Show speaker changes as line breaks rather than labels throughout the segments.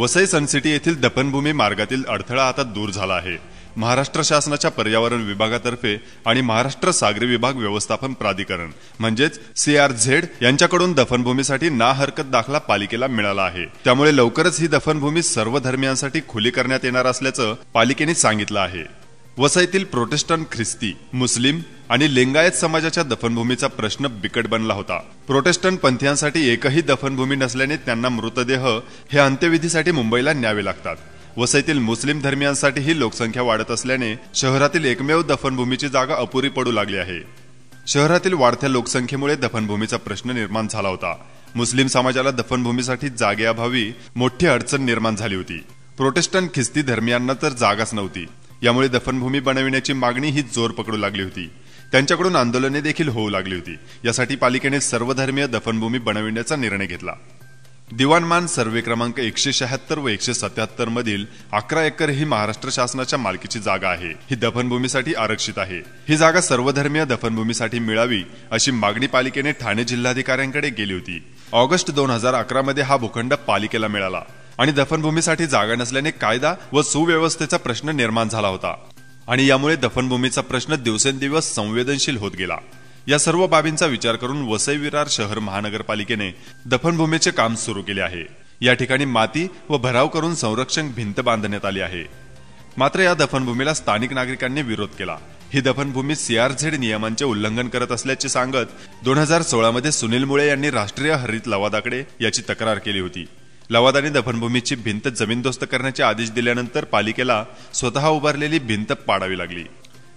Vasai Sun City येथील दफनभूमी मार्गातील अडथळा आता दूर झाला आहे महाराष्ट्र शासनाच्या पर्यावरण विभागातर्फे आणि महाराष्ट्र सागरी विभाग व्यवस्थापन प्राधिकरण म्हणजेच सी आर झेड यांच्याकडून दफनभूमीसाठी ना हरकत दाखला पालिकेला मिळाला आहे त्यामुळे लवकरच ही दफनभूमी सर्व धर्मियांसाठी खुली करण्यात येणार असल्याचं पालिकेने सांगितलं आहे वसईतील प्रोटेस्टंट ख्रिस्ती मुस्लिम आणि लिंगायत समाजाच्या दफनभूमीचा प्रश्न बिकट बनला होता प्रोटेस्टंट पंथियांसाठी एकही दफनभूमी नसल्याने त्यांना मृतदेह हे अंत्यविधीसाठी मुंबईला न्यावे लागतात वसईतील मुस्लिम धर्मियांसाठी ही लोकसंख्या वाढत असल्याने शहरातील एकमेव दफनभूमीची जागा अपुरी पडू लागली आहे शहरातील वाढत्या लोकसंख्येमुळे दफनभूमीचा प्रश्न निर्माण झाला होता मुस्लिम समाजाला दफनभूमीसाठी जागेअभावी मोठी अडचण निर्माण झाली होती प्रोटेस्टंट ख्रिस्ती धर्मियांना तर जागाच नव्हती यामुळे दफनभूमी बनविण्याची मागणी ही जोर पकडू लागली होती त्यांच्याकडून आंदोलने देखील होऊ लागली होती यासाठी पालिकेने सर्वधर्मीय दफनभूमी बनविण्याचा निर्णय घेतला दिवाणमान सर्वे क्रमांक एकशे शहात्तर व एकशे सत्याहत्तर मधील अकरा एकर ही महाराष्ट्र शासनाच्या मालकीची जागा आहे ही दफनभूमीसाठी आरक्षित आहे ही जागा सर्वधर्मीय दफनभूमीसाठी मिळावी अशी मागणी पालिकेने ठाणे जिल्हाधिकाऱ्यांकडे गेली होती ऑगस्ट दोन हजार अकरा मध्ये हा भूखंड पालिकेला मिळाला आणि दफनभूमीसाठी जागा नसल्याने कायदा व सुव्यवस्थेचा प्रश्न निर्माण झाला होता आणि यामुळे दफनभूमीचा प्रश्न दिवसेंदिवस संवेदनशील होत गेला या सर्व बाबींचा विचार करून वसई विरार शहर महानगरपालिकेने दफनभूमीचे काम सुरू केले आहे या ठिकाणी माती व भराव करून संरक्षण भिंत बांधण्यात आली आहे मात्र या दफनभूमीला स्थानिक नागरिकांनी विरोध केला ही दफनभूमी सीआरझेड नियमांचे उल्लंघन करत असल्याचे सांगत दोन हजार सोळामध्ये सुनील मुळे यांनी राष्ट्रीय हरित लवादाकडे याची तक्रार केली होती आणि दफनभूमीची भिंत जमीनदोस्त करण्याचे आदेश दिल्यानंतर पालिकेला स्वतः उभारलेली भिंत पाडावी लागली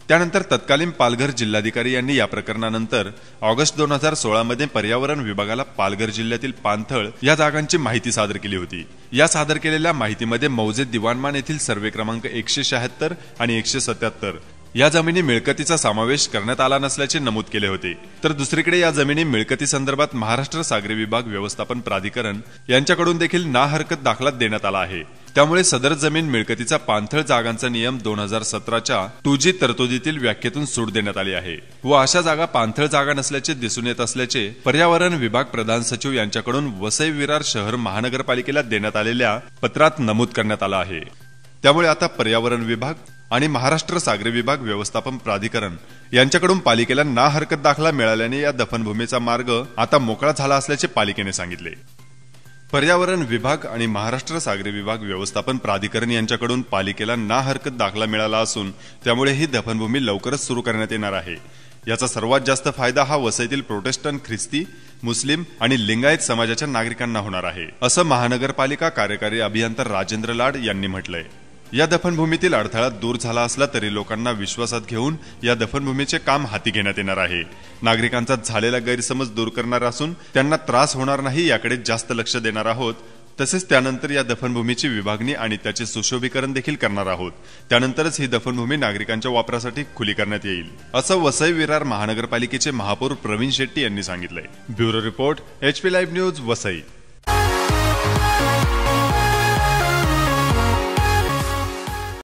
त्यानंतर तत्कालीन पालघर जिल्हाधिकारी यांनी या प्रकरणानंतर ऑगस्ट दोन हजार सोळामध्ये पर्यावरण विभागाला पालघर जिल्ह्यातील पानथळ या जागांची माहिती सादर केली होती या सादर केलेल्या माहितीमध्ये मौजे दिवाणमान येथील सर्वे क्रमांक एकशे शहात्तर आणि एकशे सत्याहत्तर या जमिनी मिळकतीचा समावेश करण्यात आला नसल्याचे नमूद केले होते तर दुसरीकडे या जमिनी मिळकती संदर्भात महाराष्ट्र सागरी विभाग व्यवस्थापन प्राधिकरण यांच्याकडून देखील ना हरकत दाखला देण्यात आला आहे त्यामुळे सदर जमीन मिळकतीचा पाणथळ जागांचा नियम दोन हजार सतराच्या टू जी तरतुदीतील व्याख्येतून सूट देण्यात आली आहे व अशा जागा पाणथळ जागा नसल्याचे दिसून येत असल्याचे पर्यावरण विभाग प्रधान सचिव यांच्याकडून वसई विरार शहर महानगरपालिकेला देण्यात आलेल्या पत्रात नमूद करण्यात आलं आहे त्यामुळे आता पर्यावरण विभाग आणि महाराष्ट्र सागरी विभाग व्यवस्थापन प्राधिकरण यांच्याकडून पालिकेला ना हरकत दाखला मिळाल्याने या दफनभूमीचा मार्ग आता मोकळा झाला असल्याचे पालिकेने सांगितले पर्यावरण विभाग आणि महाराष्ट्र सागरी विभाग व्यवस्थापन प्राधिकरण यांच्याकडून पालिकेला ना हरकत दाखला मिळाला असून त्यामुळे ही दफनभूमी लवकरच सुरू करण्यात येणार आहे याचा सर्वात जास्त फायदा हा वसईतील प्रोटेस्टंट ख्रिस्ती मुस्लिम आणि लिंगायत समाजाच्या नागरिकांना होणार आहे असं महानगरपालिका कार्यकारी अभियंता राजेंद्र लाड यांनी म्हटलंय या दफनभूमीतील अडथळा दूर झाला असला तरी लोकांना विश्वासात घेऊन या दफनभूमीचे काम हाती घेण्यात येणार आहे नागरिकांचा झालेला गैरसमज दूर करणार असून त्यांना त्रास होणार नाही याकडे जास्त लक्ष देणार आहोत तसेच त्यानंतर या दफनभूमीची विभागणी आणि त्याचे सुशोभीकरण देखील करणार आहोत त्यानंतरच ही दफनभूमी नागरिकांच्या वापरासाठी खुली करण्यात येईल असं वसई विरार महानगरपालिकेचे महापौर प्रवीण शेट्टी यांनी सांगितलंय bureau report HP live news Vasai